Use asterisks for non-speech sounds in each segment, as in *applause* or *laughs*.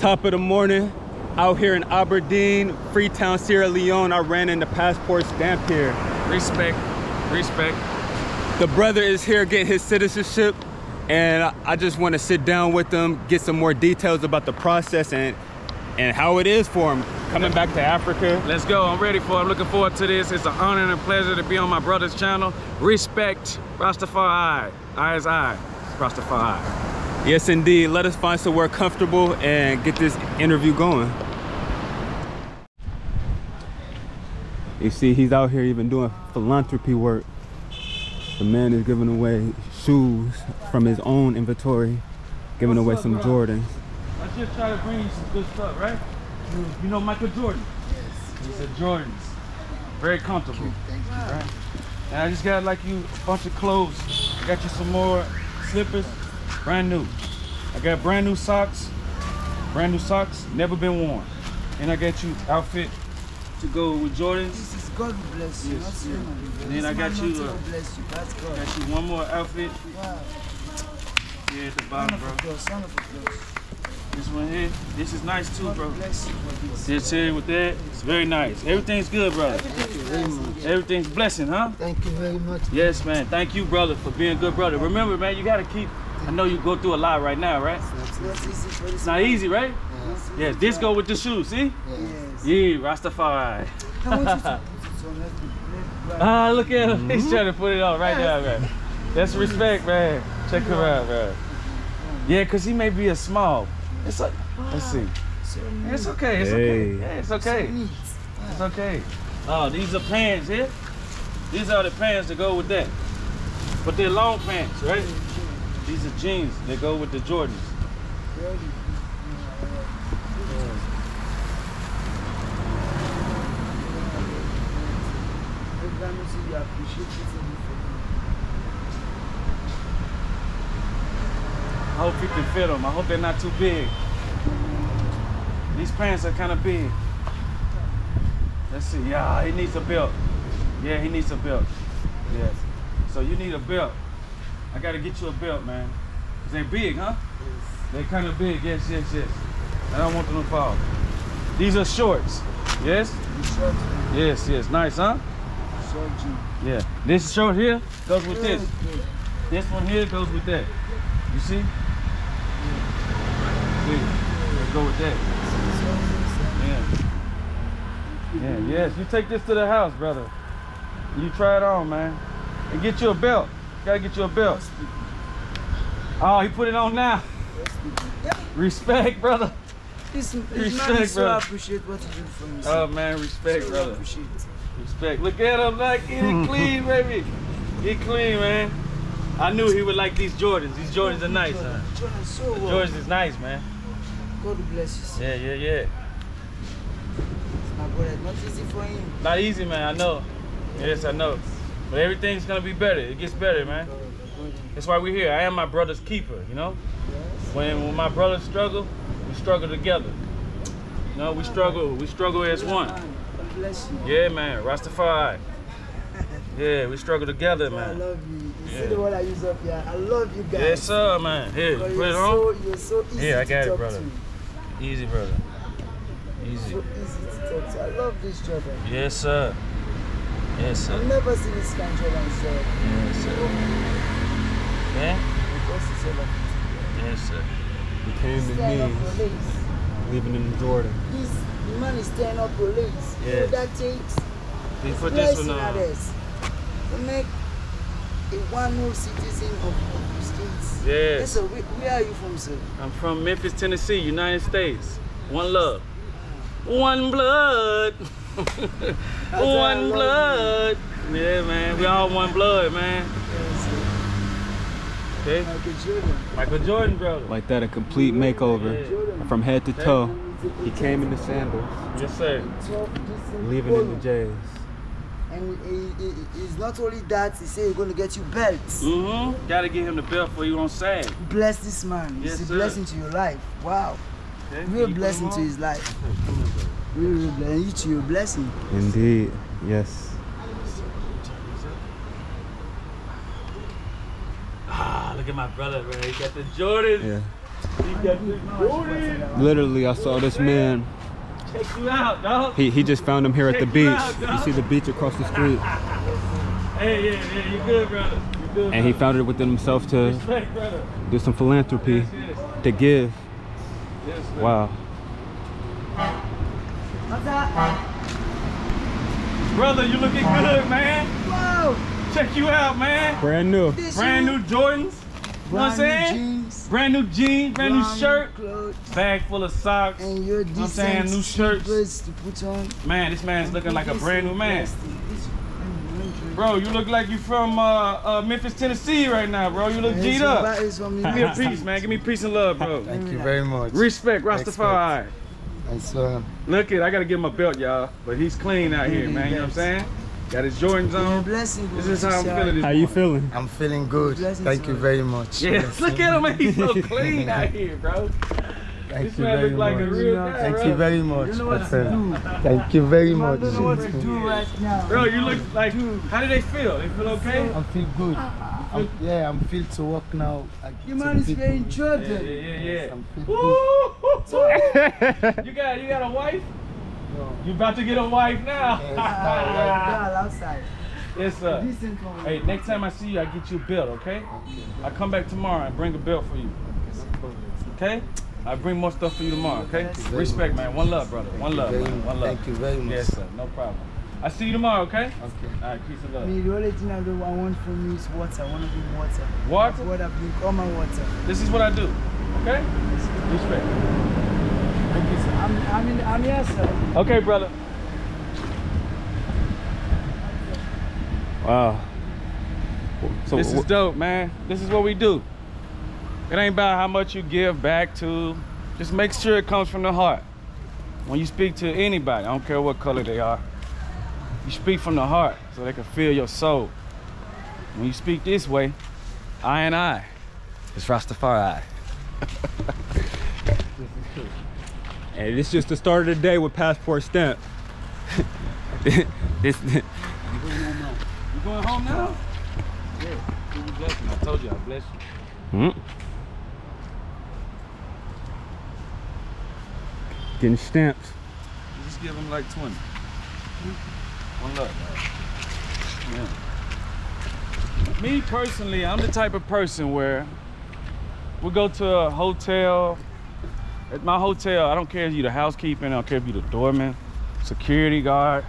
Top of the morning, out here in Aberdeen, Freetown, Sierra Leone. I ran into passport stamp here. Respect, respect. The brother is here getting his citizenship and I just want to sit down with him, get some more details about the process and and how it is for him coming back to Africa. Let's go. I'm ready for it. I'm looking forward to this. It's an honor and a pleasure to be on my brother's channel. Respect Rastafari. I is I. Rastafari. Yes, indeed. Let us find somewhere comfortable and get this interview going. You see, he's out here even doing philanthropy work. The man is giving away shoes from his own inventory, giving What's away up, some bro? Jordans. I just try to bring you some good stuff, right? You, you know Michael Jordan? Yes. He said Jordans. Very comfortable. thank Right? And I just got like you a bunch of clothes. I got you some more slippers, brand new. I got brand new socks, brand new socks, never been worn. And I got you outfit to go with Jordans. This is God who bless you, Yes, yeah. And then I got you, uh, bless you. That's God. Got you one more outfit Wow. here at the bottom, bro. a plus, son of a plus. This one here, this is nice too, bro. this. Here with that, it's very nice. Everything's good, brother. Thank you very much. Everything's blessing, huh? Thank you very much. Yes, man. Thank you, brother, for being a good brother. Remember, man, you gotta keep. I know you go through a lot right now, right? It's not easy It's not easy, right? Yes. Yeah, this go with the shoes, see? Yes. Yeah, Rastafari. I want you to put it on every left, *laughs* Ah, look at him. He's trying to put it on right now, man. That's respect, man. Check him out, man. Yeah, cause he may be a small. It's like, let's see. It's okay. It's okay. Yeah, it's okay. It's okay. Oh, these are pants here. These are the pants that go with that. But they're long pants, right? These are jeans that go with the Jordans. I hope you can fit them. I hope they're not too big. These pants are kind of big. Let's see. Yeah, he needs a belt. Yeah, he needs a belt. Yes. So you need a belt. I gotta get you a belt, man. 'Cause they're big, huh? They're kind of big. Yes, yes, yes. I don't want them to fall. These are shorts. Yes? The short, Yes, yes. Nice, huh? short. Yeah. This short here goes with this. This one here goes with that. You see? See? Let's go with that. Yeah. Yeah, yes. You take this to the house, brother. You try it on, man. And get you a belt. Gotta get you a belt. Oh, he put it on now. Respect, brother. This, this Respect, man is so brother. appreciate what you do for him. Oh man, respect, so brother. appreciate. Respect. Look at him, like he *laughs* clean, baby. He clean, man. I knew he would like these Jordans. These Jordans are nice, huh? Jordan, so The. Jordans is nice, man. God bless you. Yeah, yeah, yeah. My brother, not easy for him. Not easy, man. I know. Yes, I know. But everything's gonna be better. It gets better, man. That's why we're here. I am my brother's keeper, you know? When, when my brothers struggle, we struggle together. You know, we struggle, we struggle as one. God bless you. Yeah, man. Rastafari. Yeah, we struggle together, man. I love you. You Yeah. see the one I use up here. I love you guys. Yes, sir, man. Here, put it so, on. you're so easy Yeah, I got it, brother. to. Easy, brother. Easy. So easy to talk to. I love this Jordan. Yes, sir. Yes, sir. I've never seen this kind of Jordan, so Yes, sir. Yeah? because it's all of Yes, sir. He came to Stand up me, your legs. in Jordan. This the man is standing up your legs. You know that takes He put this blessing one on. To make a one whole citizen of the United states. Yes. So where, where are you from, sir? I'm from Memphis, Tennessee, United States. One love. Mm. One blood. *laughs* I one love blood. Yeah, man. We all one blood, man. Yes. Okay? Michael Jordan. Michael Jordan, brother. Like that, a complete makeover from head to toe. He came in the sandals, Yes, sir. Leaving in the polo. J's. And he, he, he- he's not only that, he said he's going to get you belts. Mm-hmm. Gotta get him the belt for you on sag. Bless this man. Yes, it's a sir. blessing to your life. Wow. Okay? Real blessing to his life. Real, real blessing. You to your blessing. Indeed, yes. Ah, look at my brother, bro. He got the Jordan. Yeah. Literally, I saw this man. Check you out, dog. He, he just found him here at the Check beach. you out, You see the beach across the street. *laughs* Hey, yeah, yeah, you good, brother. You good. And he found it within himself to Respect, do some philanthropy, Yes, yes. to give. Yes, sir. Wow. What's that? Brother, you looking good, man. Wow! Check you out, man. Brand new. This Brand new Jordans. You know what I'm brand new saying? jeans, Brand new jeans, brand new shirt, clothes, bag full of socks. and your I'm saying new shirts. to put on. Man, this man's looking like a brand new man. plastic. This- Bro, you look like you from uh, uh, Memphis, Tennessee right now, bro. You look It's G'd up. that is from Give me a piece, man. Give me peace and love, bro. Thank you very much. Respect, Rastafari. Nice one. Look it, I gotta give him a belt, y'all. But he's clean out here, mm-hmm. man. You know what I'm saying? Got his Jordans on. blessing. This is how I'm feeling this How you morning. feeling? I'm feeling good. Blessings, Thank you very much. Yes, look at him, man. He's so *laughs* clean out here, bro. Thank This you man very look like a much. real guy, Thank bro. you very much. You know what my to friend. do. Thank you very much. don't know what to do right. Bro, you look like, how do they feel? They feel okay? I feel good. I'm, yeah, I'm feel to work now. I You man is people. getting Yeah, yeah, children. yeah, yeah. I'm feel good. Woo! you got you got a wife? No. You about to get a wife now? Ah, *laughs* girl outside. yes, sir. Decent. Hey, next time I see you, I get you a bill, okay? I come back tomorrow and bring a bill for you. Okay? I bring more stuff for you tomorrow, okay? Yes. Respect, man. One love, brother. One love, man. One love. Thank you very much. Yes, sir. No problem. I see you tomorrow, okay? Okay. All right, peace and love. Me, the only thing I, do, I want from you is water. I want to drink water. Water? Water, drink all my water. This is what I do, okay? Respect. Thank you, sir. I'm, I'm, in, I'm here, sir. Okay, brother. Wow. So this is dope, man. This is what we do. It ain't about how much you give back to. Just make sure it comes from the heart. When you speak to anybody, I don't care what color they are, you speak from the heart so they can feel your soul. When you speak this way, I and I, it's Rastafari. *laughs* and it's just the start of the day with passport stamp. *laughs* this, You going home now? Yeah. You bless me. I told you I bless you. Hmm. Getting stamped. Just give them like 20. One luck. Yeah. Me personally, I'm the type of person where we go to a hotel. At my hotel, I don't care if you're the housekeeping, I don't care if you're the doorman, security guard,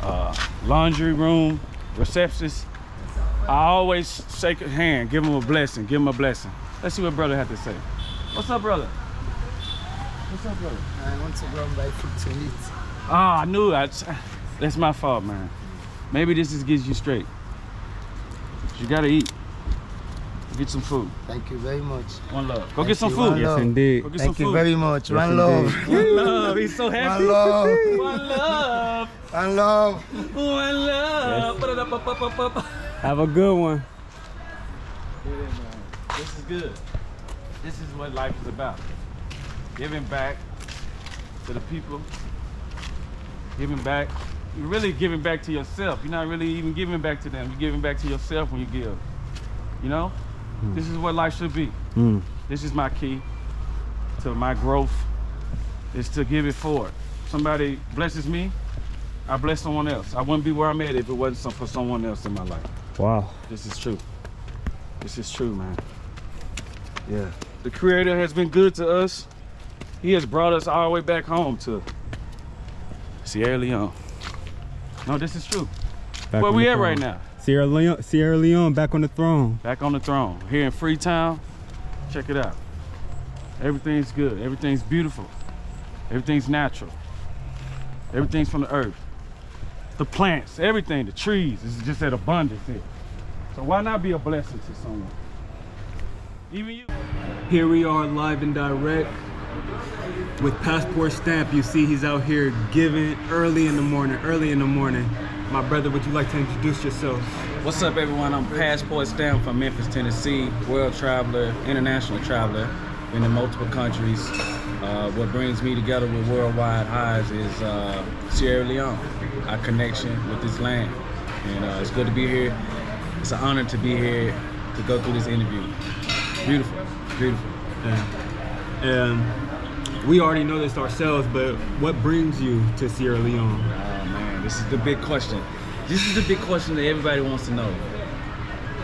uh, laundry room, receptionist. I always shake a hand, give them a blessing, give them a blessing. Let's see what brother had to say. What's up, brother? What's up, brother? I want to go and buy food to eat. Ah, I knew it. That's my fault, man. Maybe this just gets you straight. You gotta eat. Get some food. Thank you very much. One love. Go Thank get some you, food. Yes, love. indeed. Go get some Thank you food. very much. Yes, One love. *laughs* One love. He's so happy. One love. One love. One love. One love. Ba-da-da-ba-ba-ba-ba. Have a good one. Yeah, man. This is good. This is what life is about. Giving back to the people. Giving back. You're really giving back to yourself. You're not really even giving back to them. You're giving back to yourself when you give. You know? This is what life should be. Mm. This is my key to my growth is to give it forward. Somebody blesses me, I bless someone else. I wouldn't be where I'm at if it wasn't some, for someone else in my life. Wow. This is true. This is true, man. Yeah. The Creator has been good to us. He has brought us all the way back home to Sierra Leone. No, this is true. Back Where we the at right now? Sierra Leone, Sierra Leone back on the throne. Back on the throne. Here in Freetown. Check it out. Everything's good. Everything's beautiful. Everything's natural. Everything's from the earth. The plants, everything, the trees. This is just at abundance here. So why not be a blessing to someone? Even you. Here we are live and direct with passport stamp. You see he's out here giving early in the morning, early in the morning. My brother, would you like to introduce yourself? What's up, everyone? I'm Passport Stamp from Memphis, Tennessee. World traveler, international traveler, been in multiple countries. Uh, what brings me together with Worldwide Hodge is uh, Sierra Leone, our connection with this land. And uh, it's good to be here. It's an honor to be here to go through this interview. Beautiful, beautiful. Yeah. Um, we already know this ourselves, but what brings you to Sierra Leone? Oh man, this is the big question. This is the big question that everybody wants to know.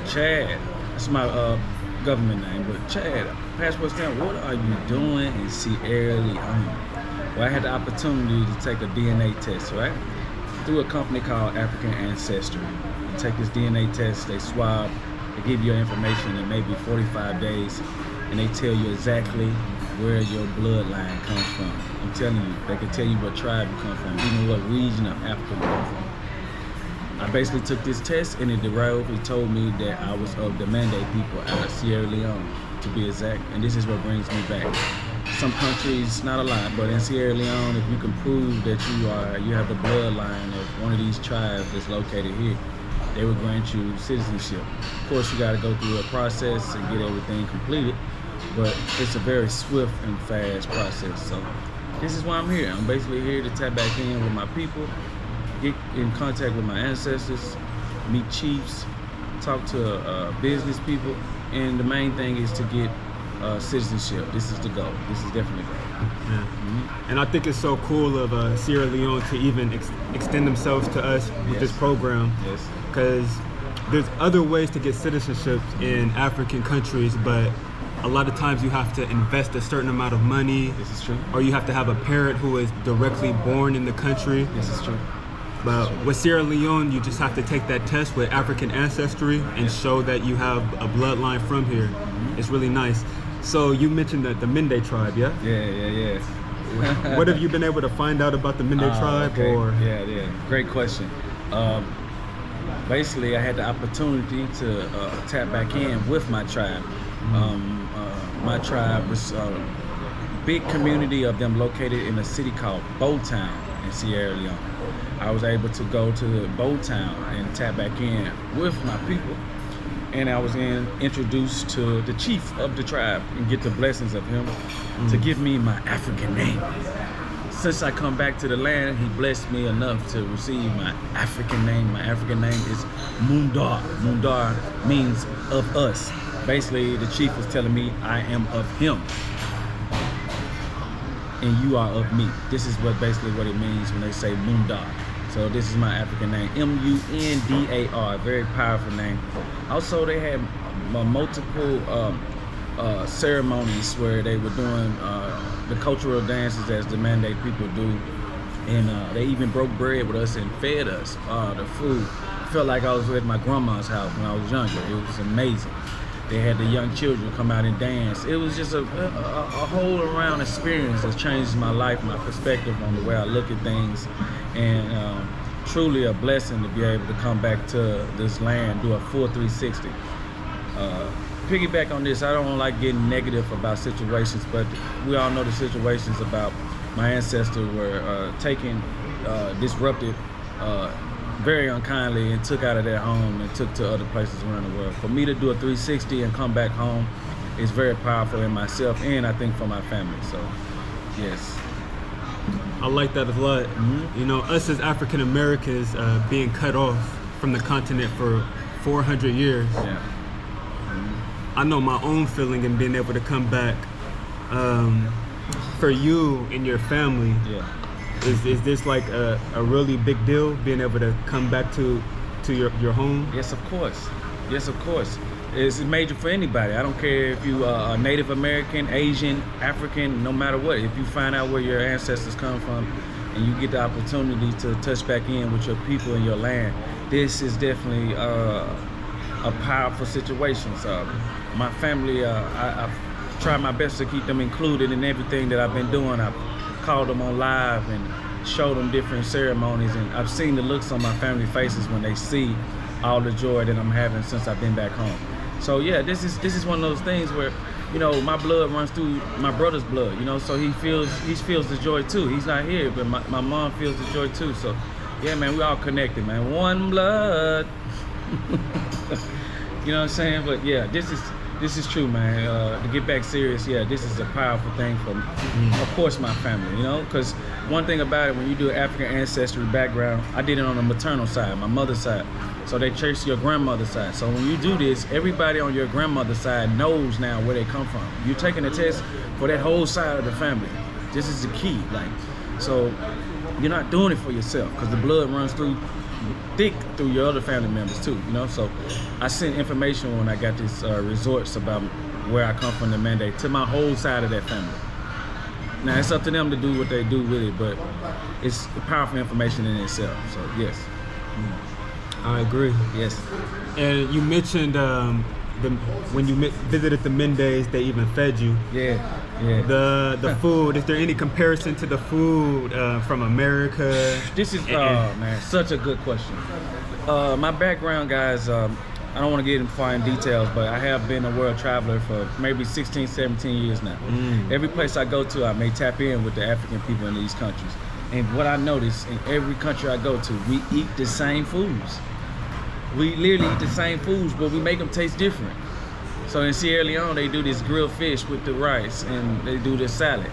Chad, that's my uh, government name, but Chad, passport stamp, what are you doing in Sierra Leone? Well, I had the opportunity to take a DNA test, right? Through a company called African Ancestry. You take this DNA test, they swab, they give you your information in maybe 45 days, and they tell you exactly where your bloodline comes from. I'm telling you, they can tell you what tribe you come from, even what region of Africa you come from. I basically took this test and it directly told me that I was of the Mende people out of Sierra Leone, to be exact. And this is what brings me back. Some countries, not a lot, but in Sierra Leone, if you can prove that you are, you have the bloodline of one of these tribes that's located here, they will grant you citizenship. Of course, you got to go through a process and get everything completed, but it's a very swift and fast process. So this is why I'm here. I'm basically here to tap back in with my people, get in contact with my ancestors, meet chiefs, talk to uh, business people, and the main thing is to get uh, citizenship. This is the goal. This is definitely the goal. Yeah. And I think it's so cool of uh, Sierra Leone to even ex- extend themselves to us with this program Yes. because there's other ways to get citizenship in African countries, but a lot of times you have to invest a certain amount of money This is true. or you have to have a parent who is directly born in the country. This is true. But with Sierra Leone, you just have to take that test with African ancestry and show that you have a bloodline from here. It's really nice. So you mentioned that the Mende tribe, yeah? Yeah, yeah, yeah. *laughs* what have you been able to find out about the Mende Ah, tribe okay. or yeah yeah great question um, basically i had the opportunity to uh, tap back in with my tribe um, uh, my tribe was a uh, big community of them located in a city called Bo Town in Sierra Leone. I was able to go to Bo Town and tap back in with my people. And I was in, introduced to the chief of the tribe and get the blessings of him to mm. give me my African name. Since I come back to the land, he blessed me enough to receive my African name. My African name is Mundar. Mundar means of us. Basically, the chief was telling me I am of him and you are of me. This is what basically what it means when they say Mundar. So this is my African name, M-U-N-D-A-R, very powerful name. Also, they had multiple um, uh, ceremonies where they were doing uh, the cultural dances as the Mende people do, and uh, they even broke bread with us and fed us uh, the food. I felt like I was at my grandma's house when I was younger. It was amazing. They had the young children come out and dance. It was just a, a, a whole around experience that changed my life, my perspective on the way I look at things, and um, truly a blessing to be able to come back to this land, do a full 360. Uh, piggyback on this, I don't like getting negative about situations, but we all know the situations about my ancestors were uh, taken, uh, disrupted uh, very unkindly and took out of their home and took to other places around the world. For me to do a 360 and come back home is very powerful in myself and I think for my family. So, yes. I like that a lot. You know, us as African Americans uh, being cut off from the continent for 400 years. Yeah. I know my own feeling in being able to come back. Um, for you and your family, Yeah. Is, is this like a, a really big deal being able to come back to to your, your home? Yes, of course. Yes, of course. It's major for anybody. I don't care if you are Native American, Asian, African, no matter what. If you find out where your ancestors come from and you get the opportunity to touch back in with your people and your land, this is definitely uh, a powerful situation. So my family, uh, I, I've tried my best to keep them included in everything that I've been doing. I've called them on live and showed them different ceremonies, and I've seen the looks on my family faces when they see all the joy that I'm having since I've been back home. So yeah, this is this is one of those things where, you know, my blood runs through my brother's blood, you know, so he feels he feels the joy too. He's not here, but my, my mom feels the joy too. So yeah, man, we all connected, man. One blood. *laughs* you know what I'm saying? But yeah, this is this is true, man. Uh, to get back serious, yeah, this is a powerful thing for, of course, my family. You know, because one thing about it, when you do African ancestry background, I did it on the maternal side, my mother's side. So they trace your grandmother's side. So when you do this, everybody on your grandmother's side knows now where they come from. You're taking a test for that whole side of the family. This is the key. Like, so you're not doing it for yourself because the blood runs through thick through your other family members too. You know, so I sent information when I got these uh, resorts about where I come from, the Mende to my whole side of that family. Now it's up to them to do what they do with it, but it's powerful information in itself. So yes, I agree. yes. And you mentioned um, the, when you mi- visited the Mendes, they even fed you. Yeah, yeah. The the food. Is there any comparison to the food uh, from America? This is, uh, man, such a good question. Uh, my background, guys, um, I don't want to get into fine details, but I have been a world traveler for maybe 16, 17 years now. Every place I go to, I may tap in with the African people in these countries. And what I notice in every country I go to, we eat the same foods. We literally eat the same foods, but we make them taste different. So in Sierra Leone, they do this grilled fish with the rice, and they do this salad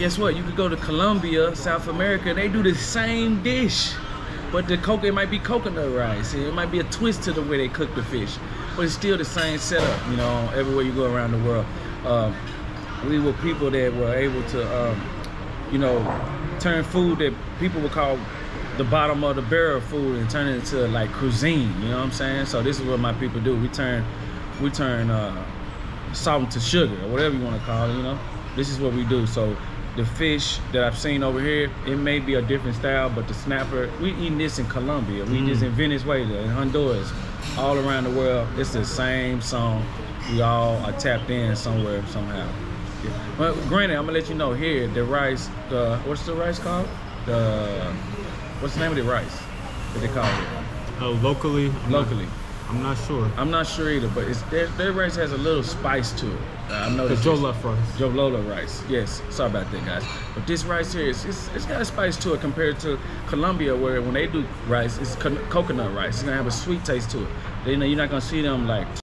guess what? You could go to Colombia, South America, they do the same dish. But the coke, it might be coconut rice. It might be a twist to the way they cook the fish. But it's still the same setup, you know, everywhere you go around the world. Um, we were people that were able to, um, you know, turn food that people would call the bottom of the barrel food and turn it into like cuisine, you know what I'm saying? So this is what my people do. We turn, we turn uh, salt to sugar or whatever you want to call it, you know? This is what we do. So the fish that I've seen over here, it may be a different style, but the snapper, we eating this in Colombia, we just in Venezuela, in Honduras, all around the world. It's the same song. We all are tapped in somewhere, somehow. Yeah. But granted, I'm gonna let you know here, the rice, the what's the rice called? The what's the name of the rice that they call it Oh, locally. Locally? I'm not sure. I'm not sure either, but it's their, their rice has a little spice to it. Uh, I know The is- rice. Rice. Yes, sorry about that, guys. But this rice here, is, it's, it's got a spice to it compared to Colombia, where when they do rice, it's co- coconut rice. It's gonna have a sweet taste to it. Know, you're not gonna see them like